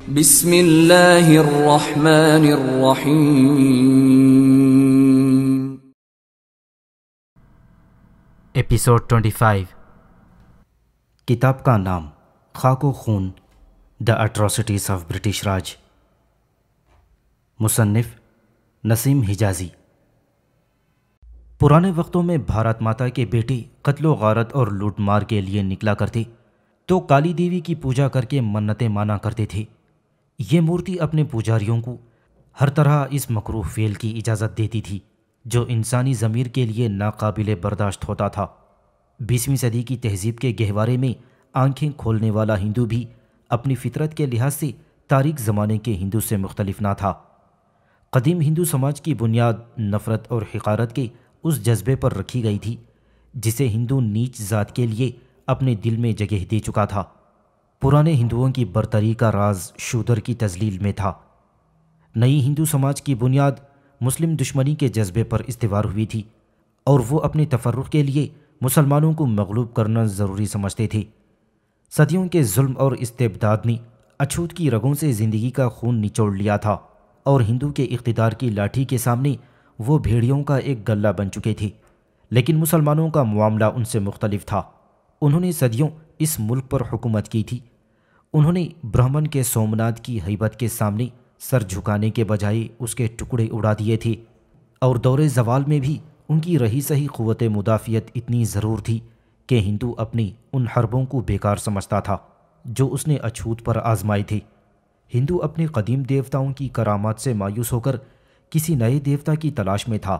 बिस्मिल्लाहिर्रहमानिर्रहीम। एपिसोड 25 किताब का नाम Khako Khoon the atrocities of British Raj. मुसन्फ़ Naseem Hijazi. पुराने वक्तों में भारत माता के बेटी कत्लो गारत और लूटमार के लिए निकला करती तो काली देवी की पूजा करके मन्नतें माना करती थे। ये मूर्ति अपने पुजारियों को हर तरह इस मकरूह फेल की इजाज़त देती थी, जो इंसानी ज़मीर के लिए नाकाबिल बर्दाश्त होता था। बीसवीं सदी की तहजीब के गहवारे में आँखें खोलने वाला हिंदू भी अपनी फितरत के लिहाज से तारीख ज़माने के हिंदू से मुख्तलिफ़ ना था। कदीम हिंदू समाज की बुनियाद, नफ़रत और हकारत के उस जज्बे पर रखी गई थी, जिसे हिंदू नीच ज़ात के लिए अपने दिल में जगह दे चुका था। पुराने हिंदुओं की बरतरी का राज शूदर की तजलील में था। नई हिंदू समाज की बुनियाद मुस्लिम दुश्मनी के जज्बे पर इस्तेवार हुई थी और वो अपने तफर्रुख के लिए मुसलमानों को मगलूब करना ज़रूरी समझते थे। सदियों के जुल्म और इस्तेबदाद ने अछूत की रगों से ज़िंदगी का खून निचोड़ लिया था और हिंदू के इकतदार की लाठी के सामने वो भेड़ियों का एक गला बन चुके थे। लेकिन मुसलमानों का मामला उनसे मुख्तलिफ़ था। उन्होंने सदियों इस मुल्क पर हुकूमत की थी। उन्होंने ब्राह्मण के सोमनाथ की हैबत के सामने सर झुकाने के बजाय उसके टुकड़े उड़ा दिए थे और दौरे जवाल में भी उनकी रही सही क़वत मुदाफ़ियत इतनी ज़रूर थी कि हिंदू अपनी उन हरबों को बेकार समझता था, जो उसने अछूत पर आजमाए थे। हिंदू अपने कदीम देवताओं की करामात से मायूस होकर किसी नए देवता की तलाश में था।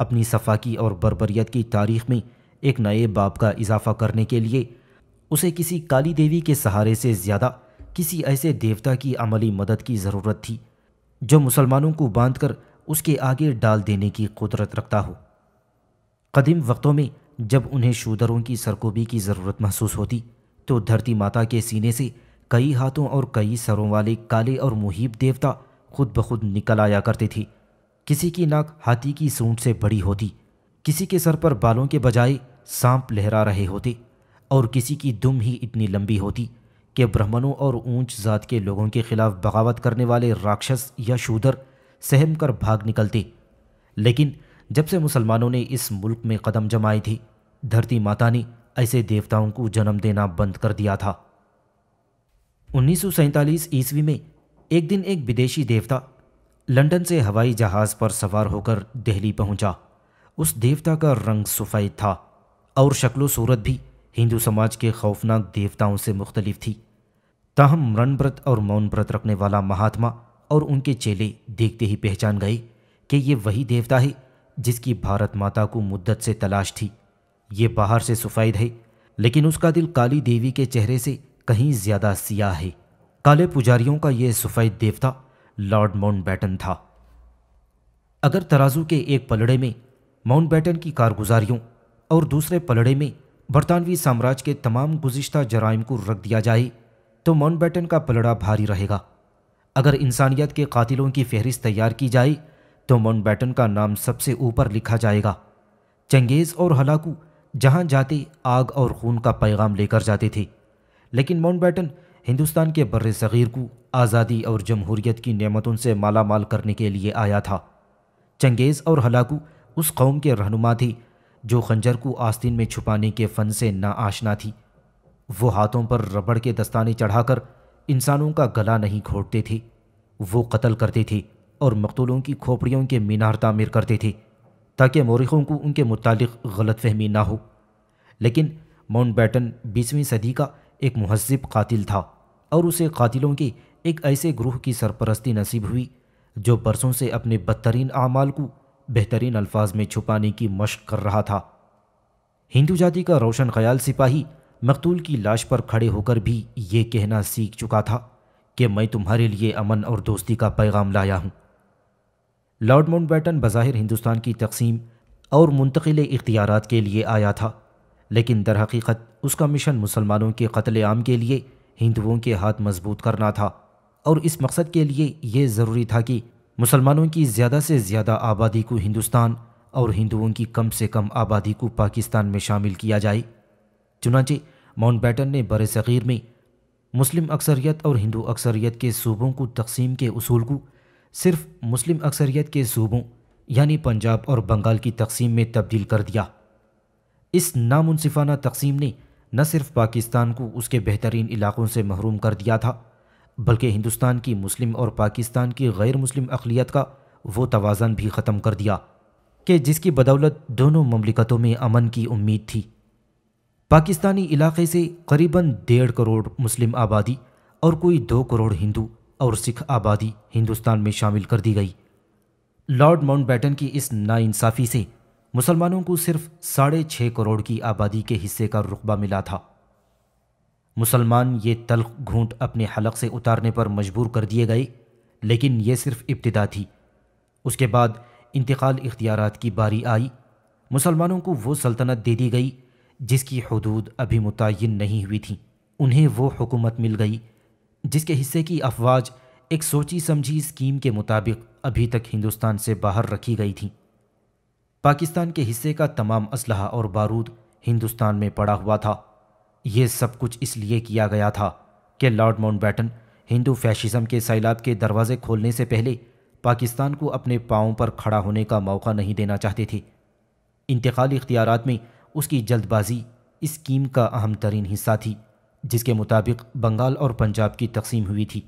अपनी सफाकी और बरबरीत की तारीख में एक नए बाब का इजाफा करने के लिए उसे किसी काली देवी के सहारे से ज़्यादा किसी ऐसे देवता की अमली मदद की ज़रूरत थी, जो मुसलमानों को बांधकर उसके आगे डाल देने की कुदरत रखता हो। कदीम वक्तों में जब उन्हें शूदरों की सरकोबी की ज़रूरत महसूस होती तो धरती माता के सीने से कई हाथों और कई सरों वाले काले और मुहिब देवता खुद ब खुद निकल आया करते थे। किसी की नाक हाथी की सूंड से बड़ी होती, किसी के सर पर बालों के बजाय सांप लहरा रहे होते और किसी की दुम ही इतनी लंबी होती कि ब्राह्मणों और ऊंच जात के लोगों के खिलाफ बगावत करने वाले राक्षस या शूदर सहम कर भाग निकलते। लेकिन जब से मुसलमानों ने इस मुल्क में कदम जमाए थे, धरती माता ने ऐसे देवताओं को जन्म देना बंद कर दिया था। उन्नीस ईस्वी में एक दिन एक विदेशी देवता लंदन से हवाई जहाज़ पर सवार होकर दिल्ली पहुँचा। उस देवता का रंग सफ़ेद था और शक्लो सूरत भी हिंदू समाज के खौफनाक देवताओं से मुख्तलिफ़ थी। ताहम मरण व्रत और मौन व्रत रखने वाला महात्मा और उनके चेले देखते ही पहचान गए कि ये वही देवता है जिसकी भारत माता को मुद्दत से तलाश थी। ये बाहर से सफ़ेद है, लेकिन उसका दिल काली देवी के चेहरे से कहीं ज़्यादा सियाह है। काले पुजारियों का यह सफ़ेद देवता लॉर्ड माउंट बैटन था। अगर तराजू के एक पलड़े में माउंट बैटन की कारगुजारियों और दूसरे पलड़े में बरतानवी साम्राज्य के तमाम गुज्त जराइम को रख दिया जाए तो माउंट बैटन का पलड़ा भारी रहेगा। अगर इंसानियत के कातिलों की फहरिस्त तैयार की जाए तो माउंट बैटन का नाम सबसे ऊपर लिखा जाएगा। चंगेज़ और हलाकू जहाँ जाते आग और खून का पैगाम लेकर जाते थे, लेकिन माउंट बैटन हिंदुस्तान के बर सग़ीर को आज़ादी और जमहूरियत की नेमतों से माला माल करने के लिए आया था। चंगेज़ और हलाकू उस कौम के रहनुमा थे जो खंजर को आस्तीन में छुपाने के फ़न से ना आशना थी। वो हाथों पर रबड़ के दस्ताने चढ़ाकर इंसानों का गला नहीं घोटते थे। वो कत्ल करते थे और मकतूलों की खोपड़ियों के मीनार तामीर करते थे, ताकि मोरिखों को उनके मुतालिक गलत फहमी ना हो। लेकिन माउंट बैटन बीसवीं सदी का एक महजब कातिल था और उसे कातिलों के एक ऐसे ग्रुह की सरपरस्ती नसीब हुई, जो बरसों से अपने बदतरीन आमाल को बेहतरीन अल्फाज में छुपाने की मशक कर रहा था। हिंदू जाति का रोशन ख्याल सिपाही मकतूल की लाश पर खड़े होकर भी ये कहना सीख चुका था कि मैं तुम्हारे लिए अमन और दोस्ती का पैगाम लाया हूँ। लॉर्ड माउंटबेटन बज़ाहिर हिंदुस्तान की तकसीम और मुंतकिल इख्तियार के लिए आया था, लेकिन दर हकीकत उसका मिशन मुसलमानों के कत्ल आम के लिए हिंदुओं के हाथ मज़बूत करना था और इस मकसद के लिए ये ज़रूरी था कि मुसलमानों की ज़्यादा से ज़्यादा आबादी को हिंदुस्तान और हिंदुओं की कम से कम आबादी को पाकिस्तान में शामिल किया जाए। चुनाचे माउंटबेटन ने बर सग़ीर में मुस्लिम अक्सरियत और हिंदू अक्सरियत के सूबों को तकसीम के असूल को सिर्फ़ मुस्लिम अक्सरियत के सूबों यानी पंजाब और बंगाल की तकसीम में तब्दील कर दिया। इस नामुनसिफाना तकसीम ने न सिर्फ़ पाकिस्तान को उसके बेहतरीन इलाकों से महरूम कर दिया था बल्कि हिंदुस्तान की मुस्लिम और पाकिस्तान की गैर मुस्लिम अकलीत का वो तोज़न भी ख़त्म कर दिया कि जिसकी बदौलत दोनों ममलिकतों में अमन की उम्मीद थी। पाकिस्तानी इलाके से करीबन डेढ़ करोड़ मुस्लिम आबादी और कोई दो करोड़ हिंदू और सिख आबादी हिंदुस्तान में शामिल कर दी गई। लॉर्ड माउंटबैटन की इस नाइंसाफ़ी से मुसलमानों को सिर्फ़ साढ़े छः करोड़ की आबादी के हिस्से का रुकबा मिला था। मुसलमान ये तलख घूंट अपने हलक से उतारने पर मजबूर कर दिए गए, लेकिन ये सिर्फ़ इब्तदा थी। उसके बाद इंतकाल इख्तियार की बारी आई। मुसलमानों को वो सल्तनत दे दी गई, जिसकी हदूद अभी मुतन नहीं हुई थी। उन्हें वो हुकूमत मिल गई, जिसके हिस्से की अफवाज एक सोची समझी स्कीम के मुताबिक अभी तक हिंदुस्तान से बाहर रखी गई थी। पाकिस्तान के हिस्से का तमाम असलहा और बारूद हिंदुस्तान में पड़ा हुआ था। ये सब कुछ इसलिए किया गया था कि लॉर्ड माउंटबैटन हिंदू फैशिज्म के सैलाब के दरवाजे खोलने से पहले पाकिस्तान को अपने पाँव पर खड़ा होने का मौका नहीं देना चाहते थे। इंतकाली इख्तियार में उसकी जल्दबाजी इस स्कीम का अहम तरीन हिस्सा थी, जिसके मुताबिक बंगाल और पंजाब की तकसीम हुई थी।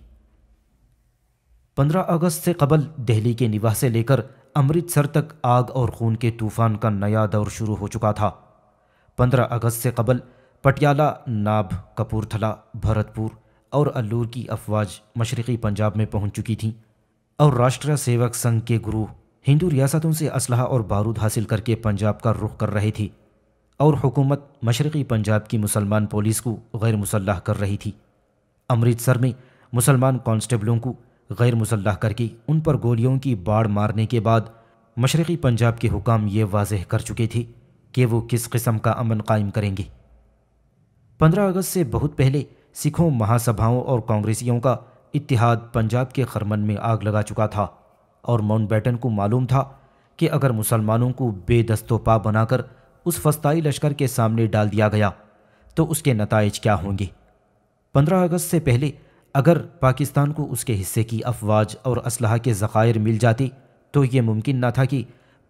15 अगस्त से कबल दिल्ली के निवाह से लेकर अमृतसर तक आग और खून के तूफ़ान का नया दौर शुरू हो चुका था। 15 अगस्त से कबल पटियाला, नाभ, कपूरथला, भरतपुर और अल्लूर की अफवाज मशरक़ी पंजाब में पहुँच चुकी थीं। और राष्ट्रीय सेवक संघ के गुरु हिंदू रियासतों से असलहा और बारूद हासिल करके पंजाब का रुख कर रहे थे और हुकूमत मशरक़ी पंजाब की मुसलमान पुलिस को गैर मुसल्ह कर रही थी। अमृतसर में मुसलमान कांस्टेबलों को गैर मुसल्ह करके उन पर गोलियों की बाढ़ मारने के बाद मशरक़ी पंजाब के हुकाम ये वाजह कर चुके थे कि वो किस किस्म का अमन कायम करेंगे। पंद्रह अगस्त से बहुत पहले सिखों, महासभाओं और कांग्रेसियों का इतिहाद पंजाब के खरमन में आग लगा चुका था और माउंटबैटन को मालूम था कि अगर मुसलमानों को बेदस्तोपा बनाकर उस फस्ताई लश्कर के सामने डाल दिया गया तो उसके नतज क्या होंगे? पंद्रह अगस्त से पहले अगर पाकिस्तान को उसके हिस्से की अफवाज और असलाह के ज़ख़ायर मिल जाती तो ये मुमकिन न था कि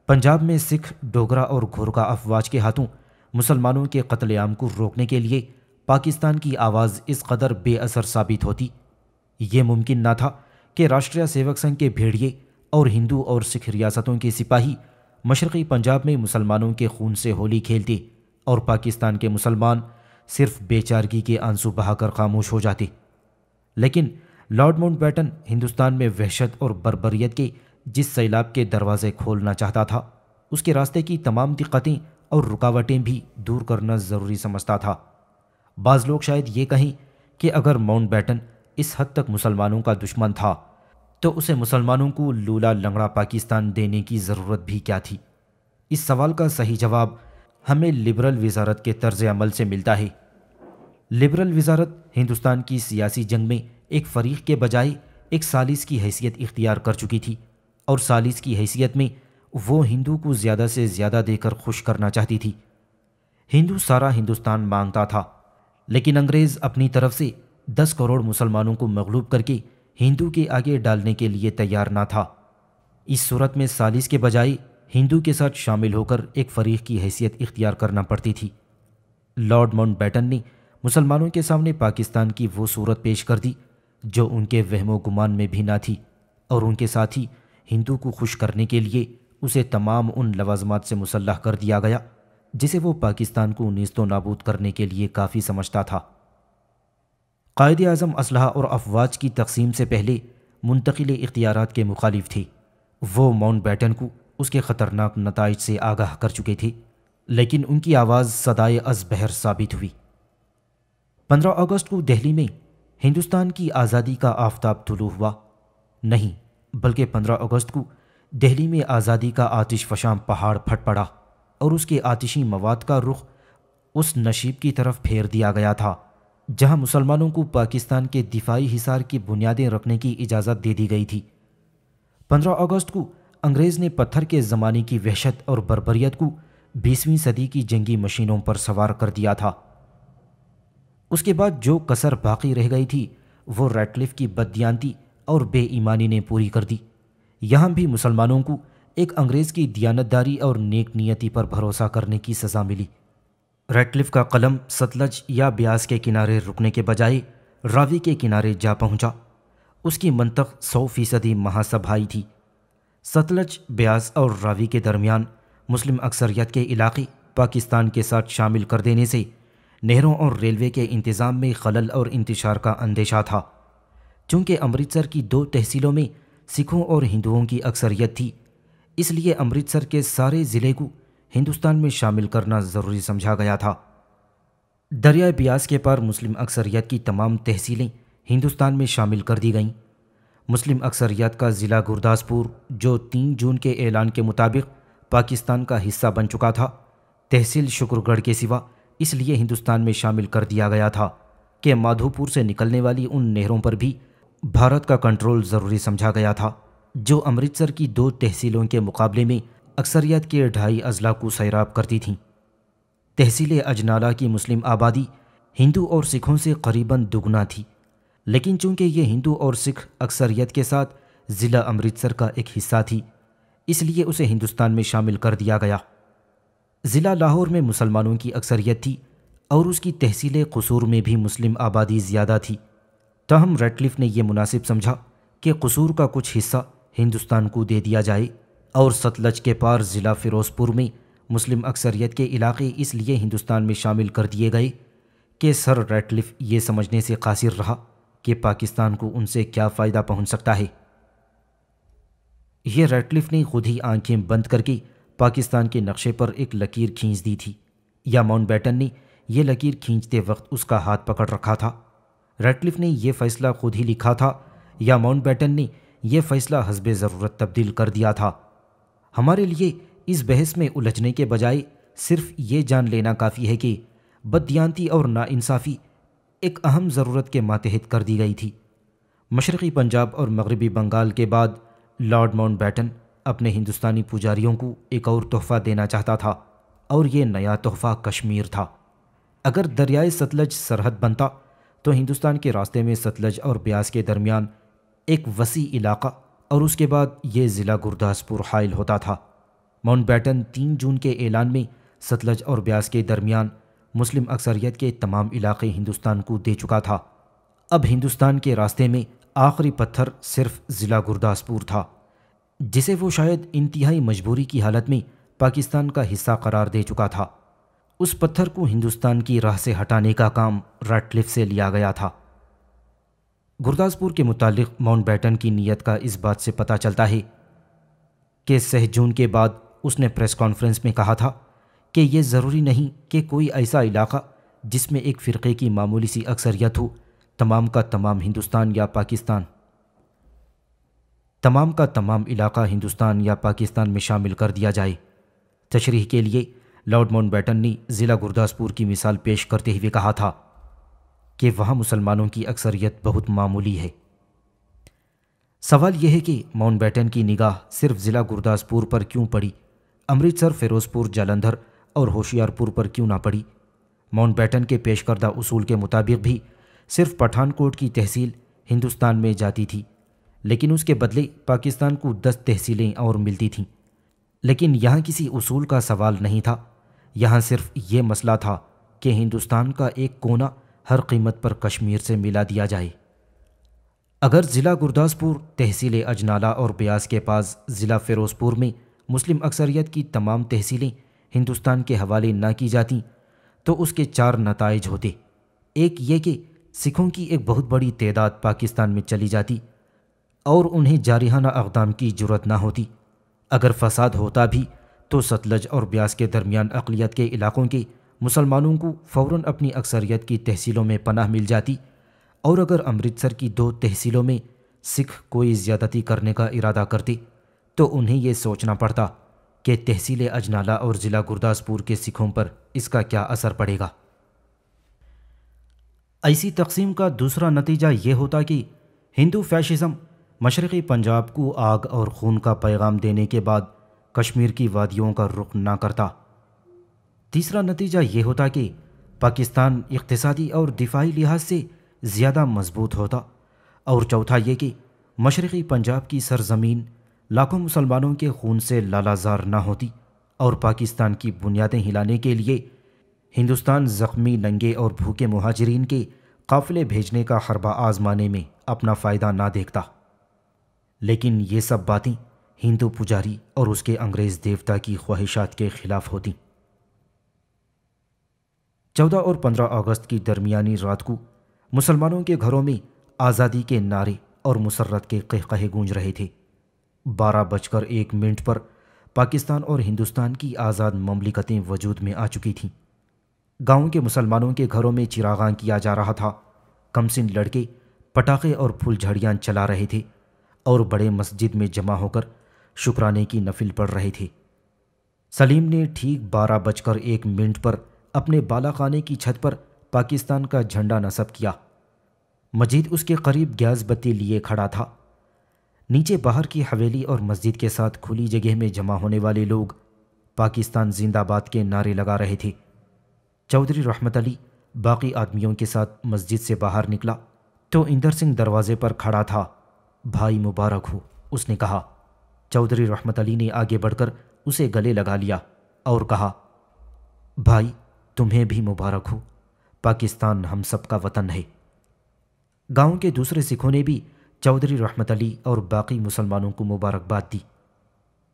पंजाब में सिख, डोगरा और घोरका अफवाज के हाथों मुसलमानों के कत्लेआम को रोकने के लिए पाकिस्तान की आवाज़ इस कदर बेअसर साबित होती। ये मुमकिन ना था कि राष्ट्रीय सेवक संघ के भेड़िए और हिंदू और सिख रियासतों के सिपाही मशरक़ी पंजाब में मुसलमानों के खून से होली खेलते और पाकिस्तान के मुसलमान सिर्फ़ बेचारगी के आँसू बहाकर खामोश हो जाते। लेकिन लॉर्ड माउंटबैटन हिंदुस्तान में वहशत और बरबरीत के जिस सैलाब के दरवाजे खोलना चाहता था, उसके रास्ते की तमाम दिक्कतें और रुकावटें भी दूर करना ज़रूरी समझता था। बाज़ लोग शायद ये कहें कि अगर माउंटबैटन इस हद तक मुसलमानों का दुश्मन था तो उसे मुसलमानों को लूला लंगड़ा पाकिस्तान देने की ज़रूरत भी क्या थी? इस सवाल का सही जवाब हमें लिबरल वजारत के तर्ज अमल से मिलता है। लिबरल वजारत हिंदुस्तान की सियासी जंग में एक फ़रीक के बजाय एक सालिस की हैसियत इख्तियार कर चुकी थी और सालिस की हैसियत में वो हिंदू को ज़्यादा से ज़्यादा देकर खुश करना चाहती थी। हिंदू सारा हिंदुस्तान माँगता था, लेकिन अंग्रेज़ अपनी तरफ़ से दस करोड़ मुसलमानों को मगलूब करके हिंदू के आगे डालने के लिए तैयार ना था। इस सूरत में सालिस के बजाय हिंदू के साथ शामिल होकर एक फरीक की हैसियत इख्तियार करना पड़ती थी। लॉर्ड माउंट बैटन ने मुसलमानों के सामने पाकिस्तान की वो सूरत पेश कर दी, जो उनके वहमो गुमान में भी ना थी और उनके साथ ही हिंदू को खुश करने के लिए उसे तमाम उन लवाजमात से मुसल्ह कर दिया गया, जिसे वो पाकिस्तान को नीस्तो नाबूद करने के लिए काफ़ी समझता था। कायद अज़म असलहा और अफवाज की तकसीम से पहले मुंतकिल इख्तियार के मुखालिफ थे। वो माउंट बैटन को उसके ख़तरनाक नतज से आगाह कर चुके थे, लेकिन उनकी आवाज़ सदाए अजबहर साबित हुई। पंद्रह अगस्त को दिल्ली में हिंदुस्तान की आज़ादी का आफ्ताब तुलू हुआ। नहीं, बल्कि पंद्रह अगस्त को दिल्ली में आज़ादी का आतिश फशाम पहाड़ फट पड़ा और उसके आतिशी मवाद का रुख उस नशीब की तरफ़ फेर दिया गया था, जहाँ मुसलमानों को पाकिस्तान के दिफाई हिसार की बुनियादें रखने की इजाज़त दे दी गई थी। 15 अगस्त को अंग्रेज़ ने पत्थर के ज़माने की वहशत और बरबरीत को बीसवीं सदी की जंगी मशीनों पर सवार कर दिया था। उसके बाद जो कसर बाकी रह गई थी, वो रेटलिफ की बददियांती और बेईमानी ने पूरी कर दी। यहाँ भी मुसलमानों को एक अंग्रेज़ की दियानतदारी और नेक नियति पर भरोसा करने की सज़ा मिली। रेटलिफ का कलम सतलज या ब्यास के किनारे रुकने के बजाय रावी के किनारे जा पहुँचा। उसकी मंतक सौ फ़ीसदी महासभाई थी। सतलज, ब्यास और रावी के दरमियान मुस्लिम अक्सरियत के इलाके पाकिस्तान के साथ शामिल कर देने से नहरों और रेलवे के इंतज़ाम में खलल और इंतशार का अंदेशा था। चूँकि अमृतसर की दो तहसीलों में सिखों और हिंदुओं की अक्सरियत थी। इसलिए अमृतसर के सारे ज़िले को हिंदुस्तान में शामिल करना ज़रूरी समझा गया था। दरिया ब्यास के पार मुस्लिम अक्सरियत की तमाम तहसीलें हिंदुस्तान में शामिल कर दी गईं। मुस्लिम अक्सरियत का ज़िला गुरदासपुर, जो तीन जून के ऐलान के मुताबिक पाकिस्तान का हिस्सा बन चुका था, तहसील शुक्रगढ़ के सिवा इसलिए हिंदुस्तान में शामिल कर दिया गया था कि माधोपुर से निकलने वाली उन नहरों पर भी भारत का कंट्रोल ज़रूरी समझा गया था, जो अमृतसर की दो तहसीलों के मुकाबले में अक्सरियत के ढाई अजला को सैराब करती थीं। तहसील अजनाला की मुस्लिम आबादी हिंदू और सिखों से करीबन दुगना थी, लेकिन चूँकि ये हिंदू और सिख अक्सरियत के साथ ज़िला अमृतसर का एक हिस्सा थी, इसलिए उसे हिंदुस्तान में शामिल कर दिया गया। ज़िला लाहौर में मुसलमानों की अक्सरियत थी और उसकी तहसील कसूर में भी मुस्लिम आबादी ज़्यादा थी। तहम रेटलिफ ने यह मुनासिब समझा कि कसूर का कुछ हिस्सा हिंदुस्तान को दे दिया जाए और सतलज के पार ज़िला फ़िरोज़पुर में मुस्लिम अक्सरियत के इलाके इसलिए हिंदुस्तान में शामिल कर दिए गए कि सर रेटलिफ ये समझने से कासिर रहा कि पाकिस्तान को उनसे क्या फ़ायदा पहुँच सकता है। यह रेटलिफ ने खुद ही आँखें बंद करके पाकिस्तान के नक्शे पर एक लकीर खींच दी थी। या माउंट बैटन ने यह लकीर खींचते वक्त उसका हाथ पकड़ रखा था। रेटलिफ ने यह फ़ैसला खुद ही लिखा था, या माउंट बैटन ने यह फ़ैसला हसब ज़रूरत तब्दील कर दिया था। हमारे लिए इस बहस में उलझने के बजाय सिर्फ़ ये जान लेना काफ़ी है कि बददियांती और नाइंसाफ़ी एक अहम ज़रूरत के मातहत कर दी गई थी। मशरक़ी पंजाब और मगरबी बंगाल के बाद लॉर्ड माउंट बैटन अपने हिंदुस्तानी पुजारियों को एक और तोहफ़ा देना चाहता था, और ये नया तोहफ़ा कश्मीर था। अगर दरियाए सतलज सरहद बनता तो हिंदुस्तान के रास्ते में सतलज और ब्यास के दरमियान एक वसी इलाका और उसके बाद ये ज़िला गुरदासपुर हाइल होता था। माउंट बैटन तीन जून के ऐलान में सतलज और ब्यास के दरमियान मुस्लिम अक्सरियत के तमाम इलाके हिंदुस्तान को दे चुका था। अब हिंदुस्तान के रास्ते में आखिरी पत्थर सिर्फ़ ज़िला गुरदासपुर था, जिसे वो शायद इंतहाई मजबूरी की हालत में पाकिस्तान का हिस्सा करार दे चुका था। उस पत्थर को हिंदुस्तान की राह से हटाने का काम राटलिफ से लिया गया था। गुरदासपुर के मुतालिक माउंट बैटन की नीयत का इस बात से पता चलता है कि सह जून के बाद उसने प्रेस कॉन्फ्रेंस में कहा था कि यह ज़रूरी नहीं कि कोई ऐसा इलाका जिसमें एक फ़िरक़े की मामूली सी अक्सरियत हो, तमाम का तमाम हिंदुस्तान या पाकिस्तान। तमाम का तमाम इलाका हिंदुस्तान या पाकिस्तान में शामिल कर दिया जाए। तशरीह के लिए लॉर्ड माउंट बैटन ने ज़िला गुरदासपुर की मिसाल पेश करते हुए कहा था कि वहाँ मुसलमानों की अक्सरियत बहुत मामूली है। सवाल यह है कि माउंट बैटन की निगाह सिर्फ़ ज़िला गुरदासपुर पर क्यों पड़ी? अमृतसर, फ़िरोज़पुर, जालंधर और होशियारपुर पर क्यों ना पड़ी? माउंट बैटन के पेश करदा उसूल के मुताबिक भी सिर्फ़ पठानकोट की तहसील हिंदुस्तान में जाती थी, लेकिन उसके बदले पाकिस्तान को दस तहसीलें और मिलती थीं। लेकिन यहाँ किसी उसूल का सवाल नहीं था। यहाँ सिर्फ़ ये मसला था कि हिंदुस्तान का एक कोना हर कीमत पर कश्मीर से मिला दिया जाए। अगर ज़िला गुरदासपुर, तहसील अजनाला और ब्यास के पास ज़िला फ़िरोज़पुर में मुस्लिम अक्सरियत की तमाम तहसीलें हिंदुस्तान के हवाले ना की जाती तो उसके चार नतज होते। एक ये कि सिखों की एक बहुत बड़ी तदाद पाकिस्तान में चली जाती और उन्हें जारिहाना अकदाम की ज़रूरत ना होती। अगर फसाद होता भी तो सतलज और ब्यास के दरमियान अकलीत के इलाकों के मुसलमानों को फ़ौर अपनी अक्सरियत की तहसीलों में पनाह मिल जाती और अगर अमृतसर की दो तहसीलों में सिख कोई ज़्यादती करने का इरादा करते तो उन्हें यह सोचना पड़ता कि तहसील अजनाला और ज़िला गुरदासपुर के सिखों पर इसका क्या असर पड़ेगा। ऐसी तकसीम का दूसरा नतीजा ये होता कि हिंदू फैशिज़म मशरक़ी पंजाब को आग और खून का पैगाम देने के बाद कश्मीर की वादियों का रुख ना करता। तीसरा नतीजा ये होता कि पाकिस्तान इकतसादी और दिफाही लिहाज से ज़्यादा मज़बूत होता और चौथा ये कि मशरक़ी पंजाब की सरजमीन लाखों मुसलमानों के खून से लालाजार ना होती और पाकिस्तान की बुनियादें हिलाने के लिए हिंदुस्तान ज़ख्मी, नंगे और भूखे महाजरीन के काफ़िले भेजने का हरबा आजमाने में अपना फ़ायदा ना देखता। लेकिन ये सब बातें हिंदू पुजारी और उसके अंग्रेज़ देवता की ख्वाहिशात के ख़िलाफ़ होती। चौदह और पंद्रह अगस्त की दरमियानी रात को मुसलमानों के घरों में आज़ादी के नारे और मुसरत के कहकहे गूंज रहे थे। बारह बजकर एक मिनट पर पाकिस्तान और हिंदुस्तान की आज़ाद ममलिकतें वजूद में आ चुकी थीं। गाँव के मुसलमानों के घरों में चिरागां किया जा रहा था। कमसिन लड़के, पटाखे और फुलझड़ियाँ चला रहे थे और बड़े मस्जिद में जमा होकर शुक्राने की नफिल पढ़ रहे थे। सलीम ने ठीक बारह बजकर एक मिनट पर अपने बालाखाने की छत पर पाकिस्तान का झंडा नसब किया। मजीद उसके करीब गैस बत्ती लिए खड़ा था। नीचे बाहर की हवेली और मस्जिद के साथ खुली जगह में जमा होने वाले लोग पाकिस्तान जिंदाबाद के नारे लगा रहे थे। चौधरी रहमत अली बाकी आदमियों के साथ मस्जिद से बाहर निकला। तो इंदर सिंह दरवाजे पर खड़ा था, भाई मुबारक हो, उसने कहा। चौधरी रहमत अली ने आगे बढ़कर उसे गले लगा लिया और कहा, भाई, तुम्हें भी मुबारक हो। पाकिस्तान हम सबका वतन है। गाँव के दूसरे सिखों ने भी चौधरी रहमत अली और बाकी मुसलमानों को मुबारकबाद दी।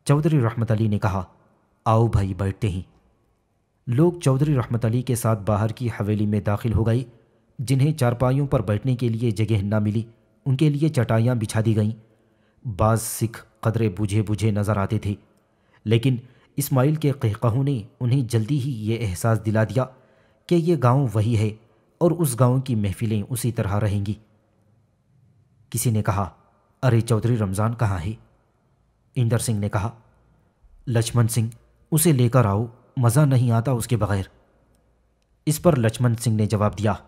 चौधरी रहमत अली ने कहा, आओ भाई, बैठते ही। लोग चौधरी रहमत अली के साथ बाहर की हवेली में दाखिल हो गए, जिन्हें चारपाइयों पर बैठने के लिए जगह न मिली, उनके लिए चटाइयाँ बिछा दी गईं। बाज़ सिख कदरे बुझे बुझे नज़र आते थे। लेकिन इस्माइल के कहकहों ने उन्हें जल्दी ही ये एहसास दिला दिया कि ये गाँव वही है और उस गाँव की महफिलें उसी तरह रहेंगी। किसी ने कहा, अरे चौधरी, रमज़ान कहाँ है? इंदर सिंह ने कहा, लक्ष्मण सिंह, उसे लेकर आओ, मज़ा नहीं आता उसके बगैर। इस पर लक्ष्मण सिंह ने जवाब दिया,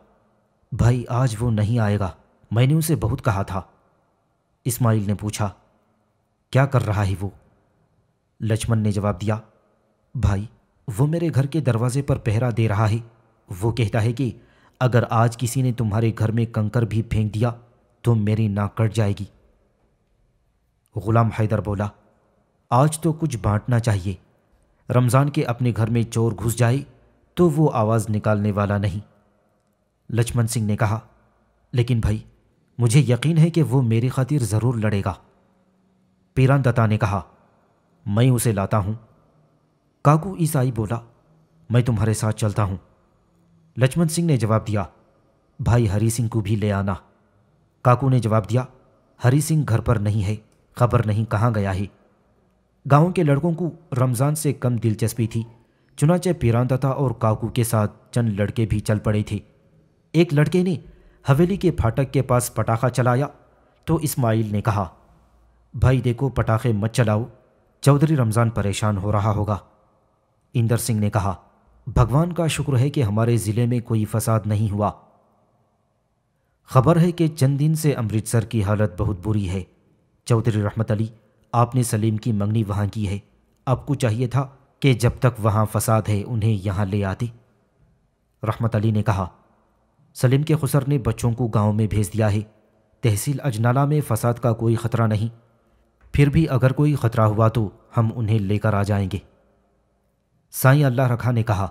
भाई, आज वो नहीं आएगा। मैंने उसे बहुत कहा था। इस्माइल ने पूछा क्या कर रहा है वो? लक्ष्मण ने जवाब दिया, भाई, वो मेरे घर के दरवाजे पर पहरा दे रहा है। वो कहता है कि, अगर आज किसी ने तुम्हारे घर में कंकर भी फेंक दिया तो मेरी नाक कट जाएगी। गुलाम हैदर बोला, आज तो कुछ बांटना चाहिए। रमज़ान के अपने घर में चोर घुस जाए तो वो आवाज़ निकालने वाला नहीं। लक्ष्मण सिंह ने कहा, लेकिन भाई, मुझे यकीन है कि वो मेरी खातिर ज़रूर लड़ेगा। पीरान दत्ता ने कहा, मैं उसे लाता हूँ। काकू ईसाई बोला, मैं तुम्हारे साथ चलता हूँ। लक्ष्मण सिंह ने जवाब दिया, भाई हरी सिंह को भी ले आना। काकू ने जवाब दिया, हरी सिंह घर पर नहीं है, खबर नहीं कहाँ गया है? गाँव के लड़कों को रमज़ान से कम दिलचस्पी थी। चुनाचे पीरान दत्ता और काकू के साथ चंद लड़के भी चल पड़े थे। एक लड़के ने हवेली के फाटक के पास पटाखा चलाया तो इस्माइल ने कहा भाई देखो, पटाखे मत चलाओ। चौधरी रमज़ान परेशान हो रहा होगा। इंदर सिंह ने कहा, भगवान का शुक्र है कि हमारे ज़िले में कोई फसाद नहीं हुआ। खबर है कि चंद दिन से अमृतसर की हालत बहुत बुरी है। चौधरी रहमत अली, आपने सलीम की मंगनी वहाँ की है। आपको चाहिए था कि जब तक वहाँ फसाद है, उन्हें यहाँ ले आती। रहमत अली ने कहा, सलीम के खुसर ने बच्चों को गाँव में भेज दिया है। तहसील अजनाला में फसाद का कोई ख़तरा नहीं। फिर भी अगर कोई ख़तरा हुआ तो हम उन्हें लेकर आ जाएँगे। साईं अल्लाह रखा ने कहा,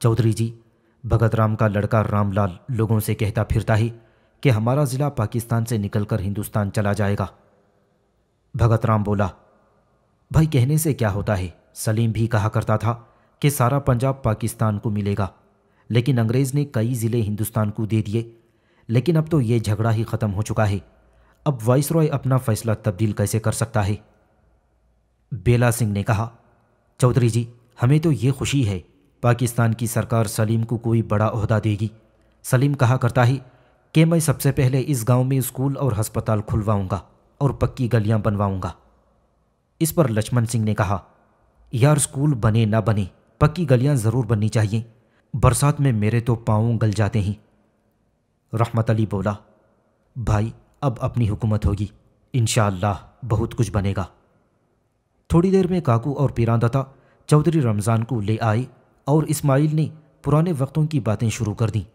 चौधरी जी, भगत राम का लड़का रामलाल लोगों से कहता फिरता है कि हमारा ज़िला पाकिस्तान से निकलकर हिंदुस्तान चला जाएगा। भगत राम बोला, भाई, कहने से क्या होता है? सलीम भी कहा करता था कि सारा पंजाब पाकिस्तान को मिलेगा, लेकिन अंग्रेज़ ने कई ज़िले हिंदुस्तान को दे दिए, लेकिन अब तो ये झगड़ा ही ख़त्म हो चुका है। अब वाइस रॉय अपना फैसला तब्दील कैसे कर सकता है? बेला सिंह ने कहा, चौधरी जी, हमें तो ये खुशी है, पाकिस्तान की सरकार सलीम को कोई बड़ा अहदा देगी। सलीम कहा करता है कि मैं सबसे पहले इस गाँव में स्कूल और अस्पताल खुलवाऊँगा और पक्की गलियाँ बनवाऊँगा। इस पर लक्ष्मण सिंह ने कहा, यार स्कूल बने ना बने, पक्की गलियाँ ज़रूर बननी चाहिए। बरसात में मेरे तो पाँव गल जाते हैं। रहमत अली बोला, भाई अब अपनी हुकूमत होगी। इन बहुत कुछ बनेगा। थोड़ी देर में काकू और पीरांदाता चौधरी रमज़ान को ले आए और इस्माइल ने पुराने वक्तों की बातें शुरू कर दी।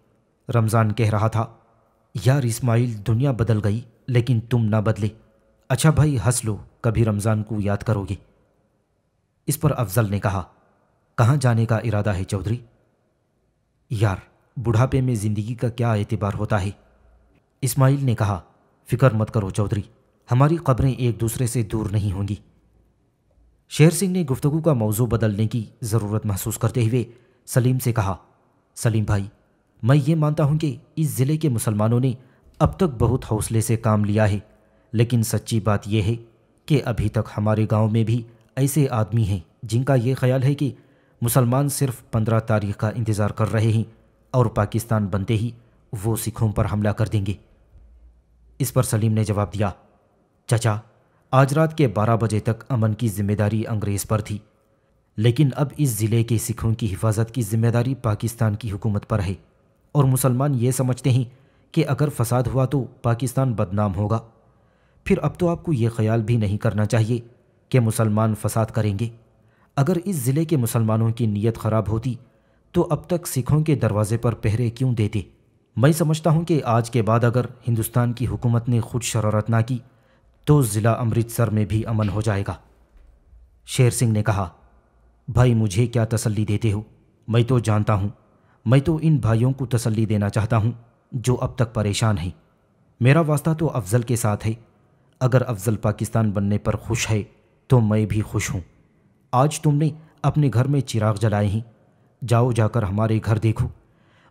रमज़ान कह रहा था, यार इस्माइल, दुनिया बदल गई, लेकिन तुम ना बदले। अच्छा भाई, हंस लो, कभी रमज़ान को याद करोगे। इस पर अफजल ने कहा, कहाँ जाने का इरादा है चौधरी? यार, बुढ़ापे में ज़िंदगी का क्या एतबार होता है? इस्माइल ने कहा फ़िक्र मत करो चौधरी। हमारी खबरें एक दूसरे से दूर नहीं होंगी। शेर सिंह ने गुफ्तगु का मौजू बदलने की ज़रूरत महसूस करते हुए सलीम से कहा, सलीम भाई, मैं ये मानता हूँ कि इस ज़िले के मुसलमानों ने अब तक बहुत हौसले से काम लिया है, लेकिन सच्ची बात यह है कि अभी तक हमारे गाँव में भी ऐसे आदमी हैं जिनका ये ख्याल है कि मुसलमान सिर्फ़ पंद्रह तारीख का इंतज़ार कर रहे हैं और पाकिस्तान बनते ही वो सिखों पर हमला कर देंगे। इस पर सलीम ने जवाब दिया, चचा, आज रात के बारह बजे तक अमन की ज़िम्मेदारी अंग्रेज़ पर थी, लेकिन अब इस ज़िले के सिखों की हिफाजत की ज़िम्मेदारी पाकिस्तान की हुकूमत पर है और मुसलमान ये समझते हैं कि अगर फसाद हुआ तो पाकिस्तान बदनाम होगा। फिर अब तो आपको ये ख्याल भी नहीं करना चाहिए कि मुसलमान फसाद करेंगे। अगर इस ज़िले के मुसलमानों की नीयत ख़राब होती तो अब तक सिखों के दरवाजे पर पहरे क्यों देते? मैं समझता हूँ कि आज के बाद अगर हिंदुस्तान की हुकूमत ने खुद शरारत ना की तो ज़िला अमृतसर में भी अमन हो जाएगा। शेर सिंह ने कहा, भाई, मुझे क्या तसल्ली देते हो? मैं तो जानता हूँ। मैं तो इन भाइयों को तसल्ली देना चाहता हूँ, जो अब तक परेशान हैं। मेरा वास्ता तो अफजल के साथ है। अगर अफजल पाकिस्तान बनने पर खुश है तो मैं भी खुश हूँ। आज तुमने अपने घर में चिराग जलाए हैं। जाओ जाकर हमारे घर देखो।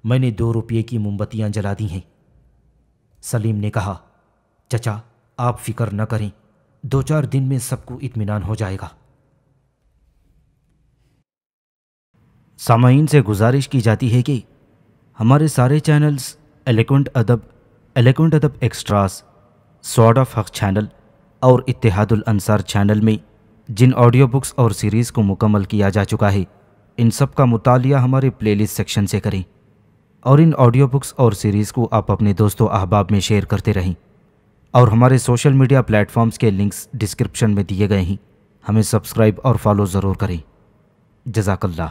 मैंने दो रुपये की मोमबत्तियाँ जला दी हैं। सलीम ने कहा, चचा, आप फ़िक्र न करें, दो चार दिन में सबको इत्मीनान हो जाएगा। सामाइन से गुजारिश की जाती है कि हमारे सारे चैनल्स एलिकेंट अदब एलिकेंट अदब एक्स्ट्रास, स्वाड ऑफ़ हक चैनल और इतिहादुल अंसार चैनल में जिन ऑडियो बुक्स और सीरीज़ को मुकम्मल किया जा चुका है, इन सब का मुतालिया हमारे प्लेलिस्ट सेक्शन से करें। और इन ऑडियो बुक्स और सीरीज़ को आप अपने दोस्तों अहबाब में शेयर करते रहें। और हमारे सोशल मीडिया प्लेटफॉर्म्स के लिंक्स डिस्क्रिप्शन में दिए गए हैं। हमें सब्सक्राइब और फॉलो ज़रूर करें। जजाकल्ला